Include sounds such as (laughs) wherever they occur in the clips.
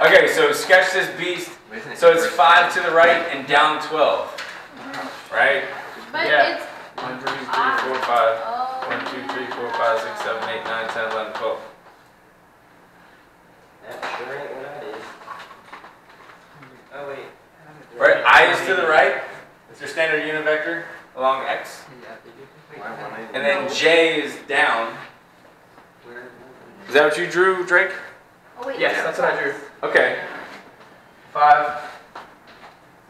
Okay, so sketch this beast. So it's five to the right and down 12. Right? But Yeah. it's, 1, 2, 3, 4, 5. oh. 1, 2, 3, 4, 5, 6, 7, 8, 9, 10, 11, 12. That sure ain't what I did. Oh, wait. Right? I is to the right. It's your standard unit vector along x. Why And then j is down. Where- Is that what you drew, Drake? Oh, wait. Yes, that's what I drew. Okay. 5,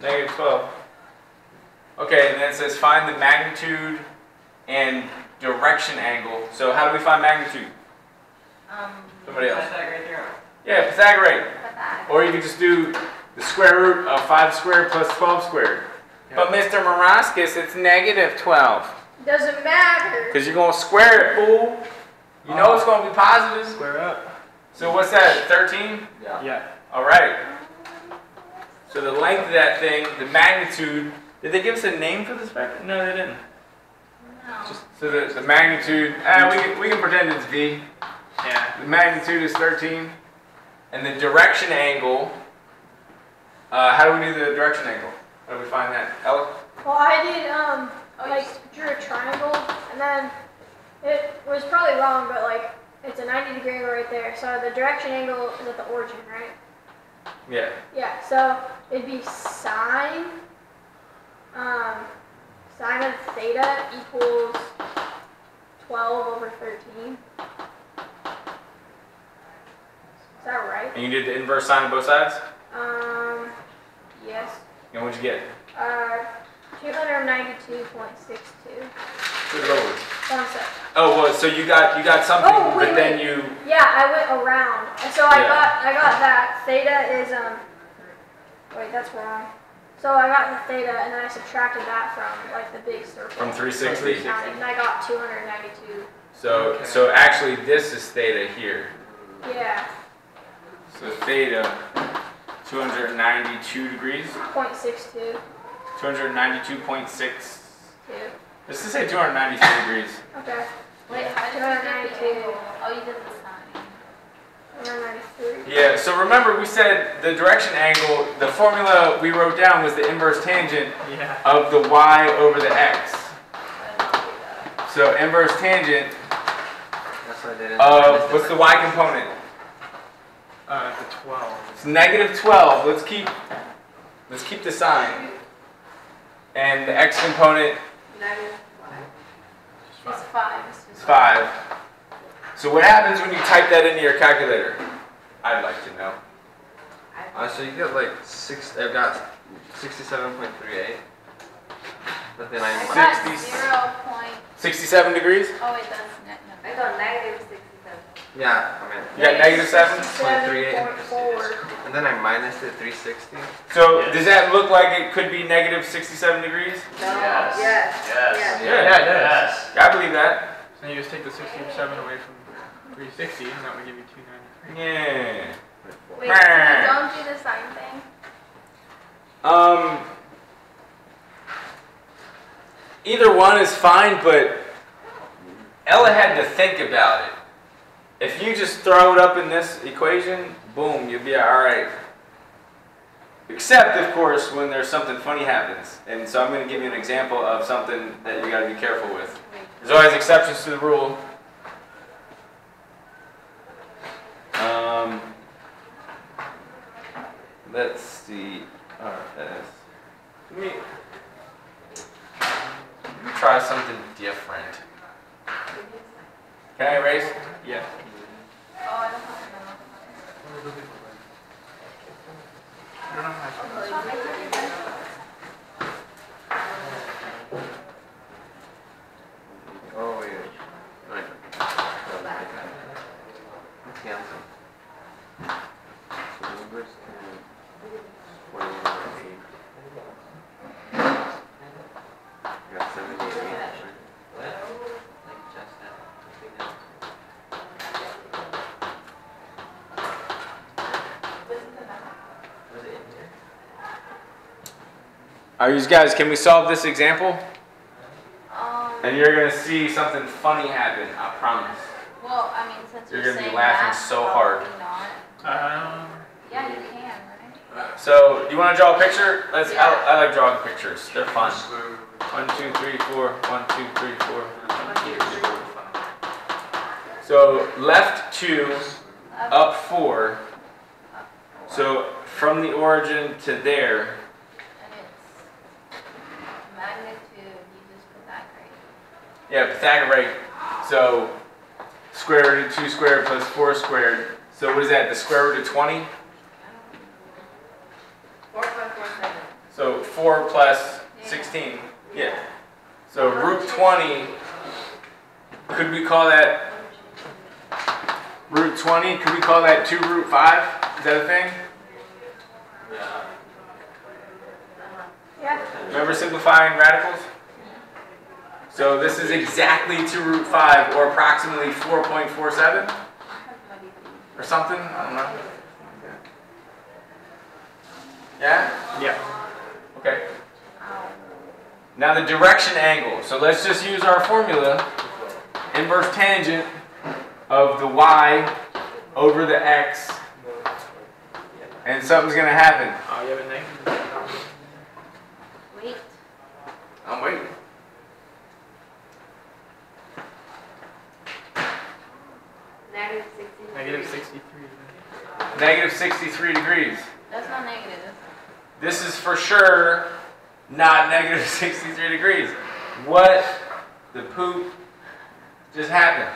negative 12. Okay, and then it says find the magnitude and direction angle. So how do we find magnitude? Um, Somebody else. Pythagorean theorem. Yeah, Pythagorean. but that. Or you can just do the square root of 5 squared plus 12 squared. But Mr. Murauskas, it's negative 12. Doesn't matter. Because you're going to square it, fool. You know it's going to be positive. Square up. So what's that, 13? Yeah. Yeah. All right. So the length of that thing, the magnitude, did they give us a name for this vector? No, they didn't. No. So the, the magnitude, ah, we, can, we can pretend it's V. Yeah. The magnitude is 13. And the direction angle, uh, how do we do the direction angle? How do we find that? Ella? Well, I did um Oh, like drew a triangle, and then it was probably wrong, but like it's a 90 degree angle right there. So the direction angle is at the origin, right? Yeah. Yeah. So it'd be sine um sine of theta equals 12 over 13. Is that right? And you did the inverse sine of both sides? Um, yes. And what'd you get? Uh, 292.62. Good lord. One sec. Oh, well, so you got you got something, Oh, wait, but then you Yeah, I went around. And so I Yeah. got I got that. Theta is um wait, that's wrong. So I got the theta and then I subtracted that from like the big circle. from 360. And I got 292. So so actually this is theta here. Yeah, So theta 292 degrees. 0.62. 292.6. Two. Let's just say 293 degrees. Okay. Wait, how did you get the 292. angle? Oh, you did the sine. 293. Yeah, so remember we said the direction angle, the formula we wrote down was the inverse tangent Yeah. of the y over the x. I didn't do that. So inverse tangent what of, what's the y component? Uh, the 12. It's negative 12. Let's keep, let's keep the sign. And the x component It's five. It's is just 5. So what happens when you type that into your calculator? I'd like to know. Uh, so you got like six. I've got sixty-seven point three eight. But then I I. got 60. zero point, 67 degrees? oh wait, that's net, I got negative sixty-seven. Yeah, I mean. You got negative 7? 7.4. And then I minus the three sixty. So Yes. does that look like it could be negative 67 degrees? No. Yes. Yes. Yes. Yeah, it does. Yes. I believe that. So you just take the 67 away from 360, and that would give you 293. Yeah. Wait, so don't do the sine thing? Um, either one is fine, but Ella had to think about it. If you just throw it up in this equation, boom, you'll be all right. Except, of course, when there's something funny happens. And so I'm going to give you an example of something that you got to be careful with. There's always exceptions to the rule. Um, let's see. RS. Let me, let me try something different. Can I erase? Yeah. Oh, I don't know. I don't know how to. Oh wait. Right. Let's cancel. So inverse tan forty one over eight. I got seventy eight. Like just that. Was it in here? All right, you guys, can we solve this example? Um, And you're gonna see something funny happen. I promise. well, I mean, since You're you're gonna be laughing that, so hard. probably not. Um, Yeah, you can, right? So, do you want to draw a picture? Let's. I, I like drawing pictures. They're fun. One, two, three, four. One, two, three, four. One, two, three, four. So left two, up four. So from the origin to there. And it's magnitude, you just put that right. Yeah, Pythagorean. So square root of two squared plus four squared. So what is that? The square root of twenty. Four point four seven. So four plus sixteen. Yeah. So root twenty. Could we call that root twenty? Could we call that two root five? Is that a thing? Yeah. Remember simplifying radicals? So this is exactly 2 root 5 or approximately 4.47 or something? I don't know. Yeah? Yeah. Okay. Now the direction angle. So let's just use our formula. Inverse tangent of the y over the x. And something's going to happen. Oh, you have a negative. Wait. I'm waiting. Negative sixty. Negative 63. Negative 63 degrees. That's not negative. This is for sure not negative (laughs) 63 degrees. What the poop just happened?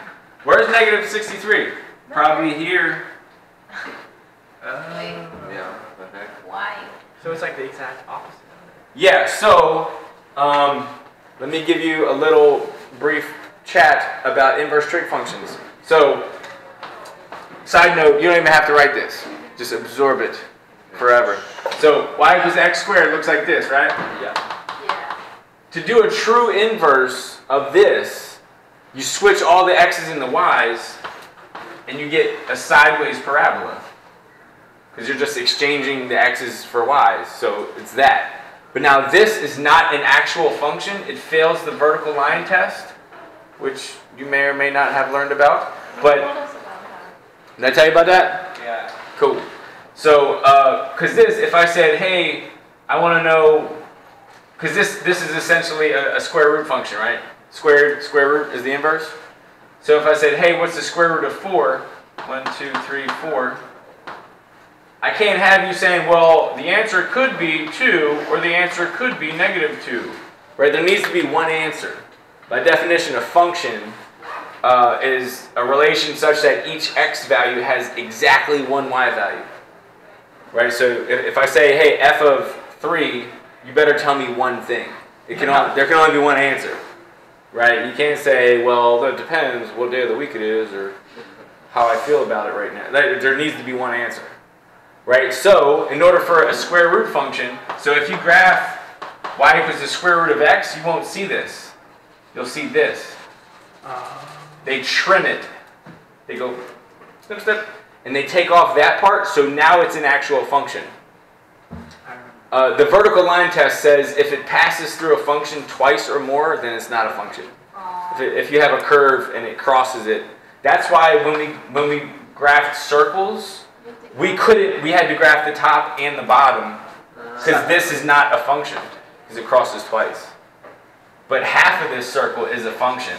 Where's negative 63? Probably here. (laughs) Wait, Yeah, what why? So it's like the exact opposite. Yeah, so um, let me give you a little brief chat about inverse trig functions. So, side note, you don't even have to write this. Just absorb it forever. So, y equals x squared looks like this, right? Yeah. Yeah. To do a true inverse of this, you switch all the x's and the y's, and you get a sideways parabola. Because you're just exchanging the x's for y's, so it's that. But now this is not an actual function. It fails the vertical line test, which you may or may not have learned about. But Told us about that. Did I tell you about that? Yeah. Cool. So, uh, because this, if I said, hey, I want to know, because this this is essentially a, a square root function, right? Squared square root is the inverse. So if I said, hey, what's the square root of four? One, two, three, four. I can't have you saying, well, the answer could be two, or the answer could be negative two, right? There needs to be one answer. By definition, a function uh, is a relation such that each x value has exactly one y value. Right? So if, if I say, hey, f of 3, you better tell me one thing. It can there can only be one answer. Right? You can't say, well, that depends what day of the week it is or how I feel about it right now. There needs to be one answer. Right? So, in order for a square root function, so if you graph y equals the square root of x, you won't see this. You'll see this. They trim it. They go snip, snip, and they take off that part, so now it's an actual function. Uh, the vertical line test says if it passes through a function twice or more, then it's not a function. If, it, if you have a curve and it crosses it, that's why when we when we graphed circles, we couldn't. We had to graph the top and the bottom because this is not a function because it crosses twice. But half of this circle is a function.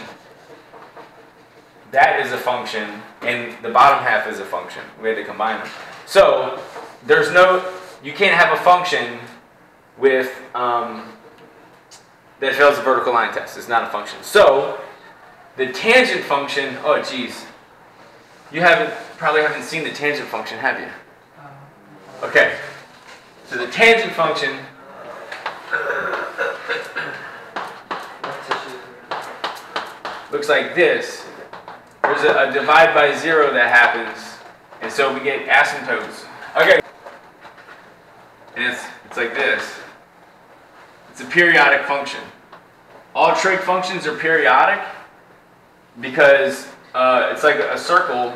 That is a function, and the bottom half is a function. We had to combine them. So there's no, you can't have a function with um, that fails the vertical line test. It's not a function. So the tangent function. Oh, geez, you haven't probably haven't seen the tangent function, have you? Okay. So the tangent function looks like this. There's a, a divide by zero that happens, and so we get asymptotes. Okay. And it's, it's like this. It's a periodic function. All trig functions are periodic because uh, it's like a circle.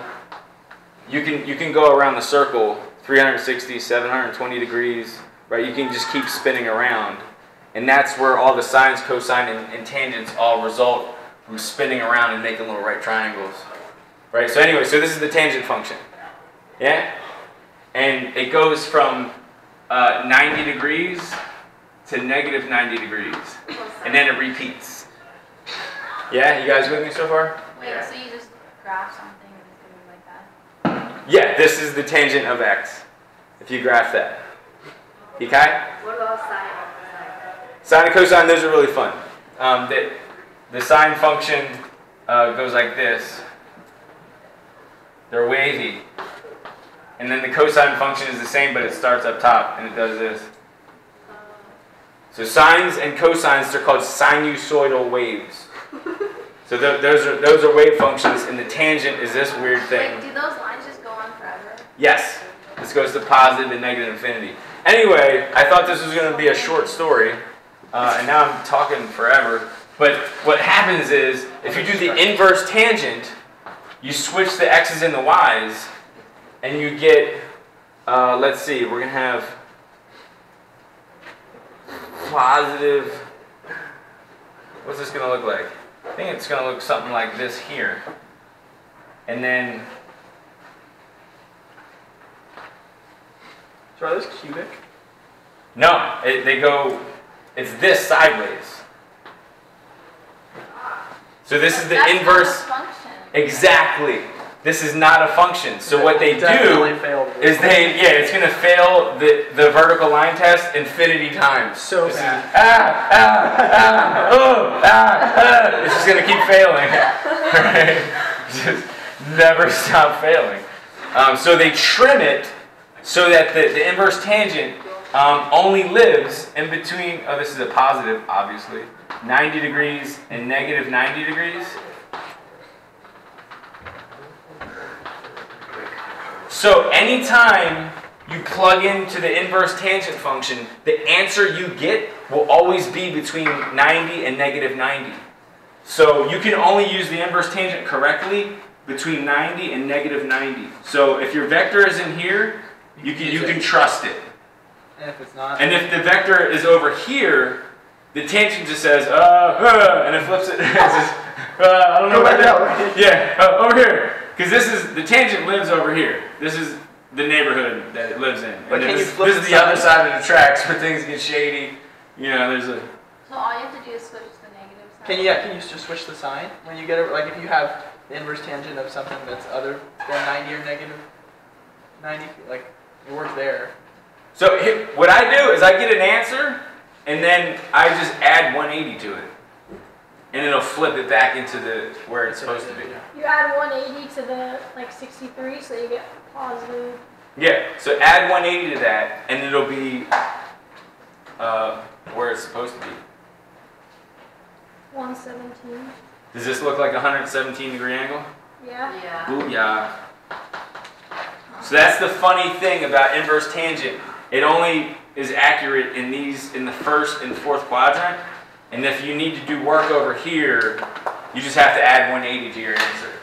You can, you can go around the circle 360, 720 degrees, right? You can just keep spinning around. And that's where all the sines, cosine, and, and tangents all result from spinning around and making little right triangles. Right? So anyway, so this is the tangent function. Yeah? And it goes from uh, 90 degrees to negative 90 degrees. And then it repeats. Yeah, you guys with me so far? Wait, so you just graph something and it's gonna be like that? Yeah, this is the tangent of x. If you graph that. Okay? What about sine? Sine and cosine, those are really fun. Um, the, the sine function uh, goes like this. They're wavy. And then the cosine function is the same, but it starts up top and it does this. So sines and cosines, they're called sinusoidal waves. So th- those are those are wave functions, and the tangent is this weird thing. Wait, do those lines just go on forever? Yes, this goes to positive and negative infinity. Anyway, I thought this was going to be a short story, uh, and now I'm talking forever. But what happens is, if you do the inverse tangent, you switch the x's and the y's, and you get, uh, let's see, we're going to have positive, what's this going to look like? I think it's going to look something like this here. And then So are those cubic? No, it, they go, it's this sideways. So this is the That's not a inverse, function. exactly. This is not a function. So what they do is they, yeah, it's gonna fail the, the vertical line test infinity times. So This is, ah, ah, ah, oh, ah, ah. It's just gonna keep failing. (laughs) Right? Just never stop failing. Um, so they trim it so that the, the inverse tangent um, only lives in between, oh, this is a positive, obviously, 90 degrees and negative 90 degrees. So anytime you plug into the inverse tangent function, the answer you get will always be between 90 and negative 90. So you can only use the inverse tangent correctly between 90 and negative 90. So if your vector is in here, you can, you can trust it. And if it's not, And if the vector is over here, the tangent just says, uh, uh and it flips it. (laughs) it says, uh, I don't know Go back that that. Yeah, uh, over here. Because this is, the tangent lives over here. This is the neighborhood that it lives in. And But then can you this, flip this is the other side? side of the tracks where things get shady. You know, there's a. So all you have to do is switch the negative sign. can you yeah, can you just switch the sign when you get it? Like if you have the inverse tangent of something that's other than 90 or negative 90, like it works there. So hi- what I do is I get an answer, and then I just add 180 to it. And it'll flip it back into the where it's supposed to be. You add 180 to the like 63, so you get positive. Yeah, so add 180 to that, and it'll be uh, where it's supposed to be. 117. Does this look like a 117 degree angle? Yeah. Yeah. Booyah. So that's the funny thing about inverse tangent. It only is accurate in these, in the first and fourth quadrant. And if you need to do work over here, you just have to add 180 to your answer.